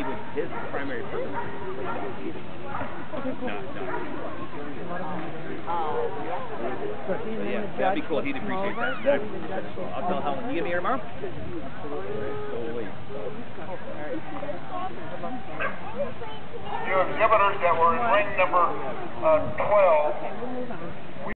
even his primary purpose. No, no. So he's But in yeah, that'd be cool. He'd appreciate that. That'd be kind of cool. I'll tell Helen. You give me here tomorrow? Holy. Your exhibitors that were in ring number uh, 12